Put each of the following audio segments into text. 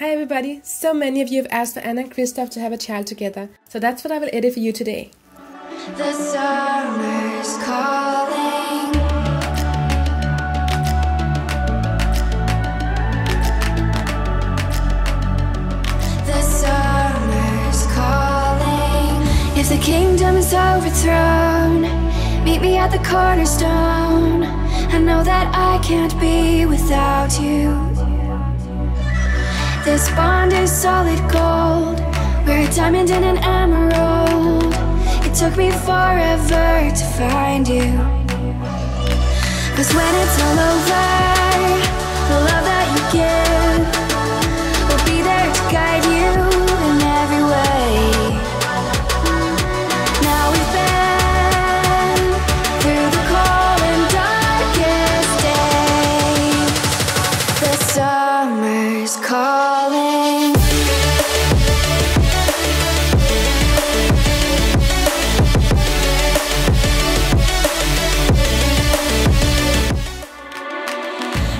Hi everybody! So many of you have asked for Anna and Kristoff to have a child together, so that's what I will edit for you today. The summer's calling. The summer's calling. If the kingdom is overthrown, meet me at the cornerstone. I know that I can't be without you. This bond is solid gold. We're a diamond and an emerald. It took me forever to find you. Cause when it's all over,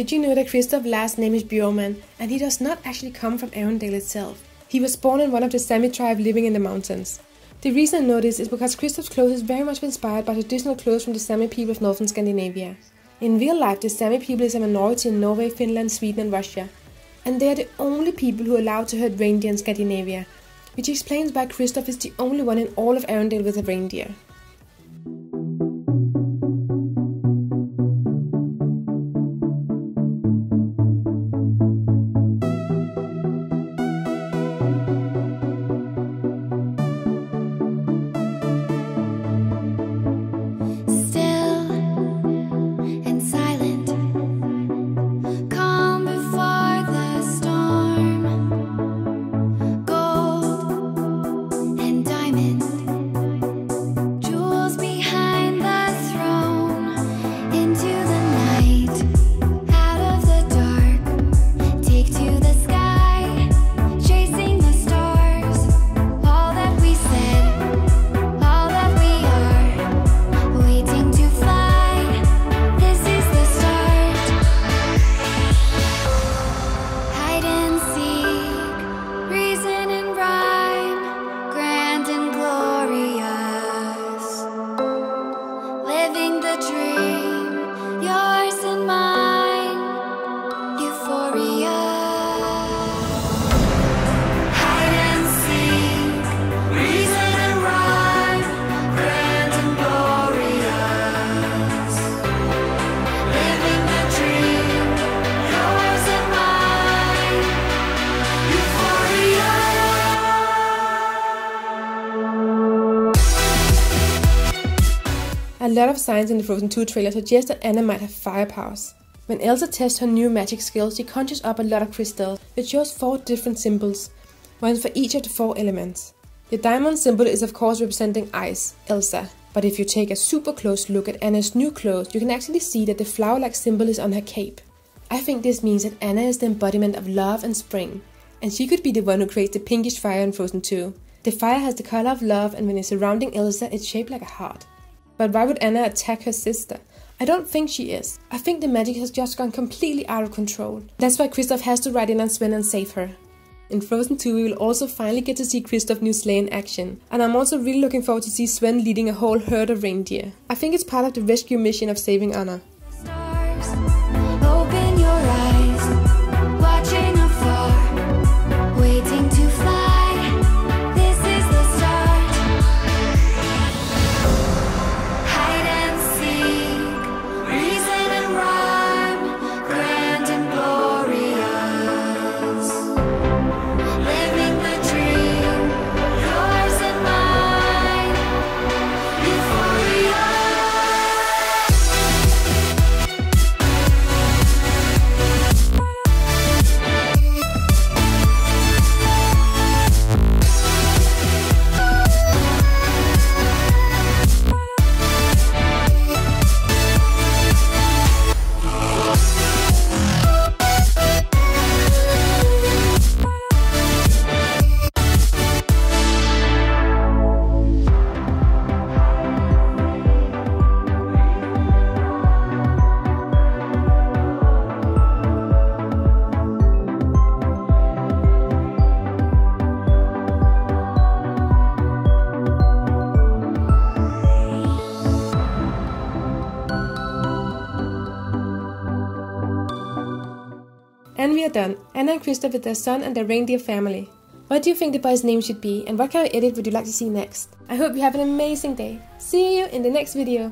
Did you know that Kristoff's last name is Bjorgman, and he does not actually come from Arendelle itself? He was born in one of the Sami tribe living in the mountains. The reason I know this is because Kristoff's clothes is very much inspired by traditional clothes from the Sami people of northern Scandinavia. In real life, the Sami people is a minority in Norway, Finland, Sweden, and Russia, and they are the only people who are allowed to herd reindeer in Scandinavia, which explains why Kristoff is the only one in all of Arendelle with a reindeer. Lot of signs in the Frozen 2 trailer suggest that Anna might have fire powers. When Elsa tests her new magic skills, she conjures up a lot of crystals that shows four different symbols, one for each of the four elements. The diamond symbol is of course representing ice, Elsa, but if you take a super close look at Anna's new clothes, you can actually see that the flower-like symbol is on her cape. I think this means that Anna is the embodiment of love and spring, and she could be the one who creates the pinkish fire in Frozen 2. The fire has the color of love, and when it's surrounding Elsa, it's shaped like a heart. But why would Anna attack her sister? I don't think she is. I think the magic has just gone completely out of control. That's why Kristoff has to ride in on Sven and save her. In Frozen 2, we will also finally get to see Kristoff new sleigh in action, and I'm also really looking forward to see Sven leading a whole herd of reindeer. I think it's part of the rescue mission of saving Anna. And we are done. Anna and Kristoff with their son and their reindeer family. What do you think the boy's name should be, and what kind of edit would you like to see next? I hope you have an amazing day. See you in the next video.